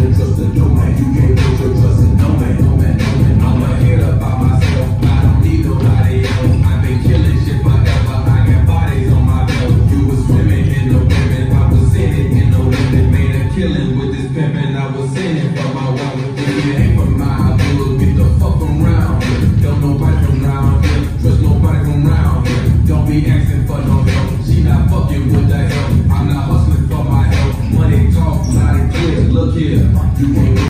don't no. You can't put your trust in no man. No man, no. I'm a myself. I don't need nobody else. I've been killing shit. I got bodies on my belt. You was swimming in the women. I was in the women. Made a killing with this pimpin'. I was for my. Ain't my get the fuck around. Don't nobody. Trust nobody from round here. Don't be Look here, you. can't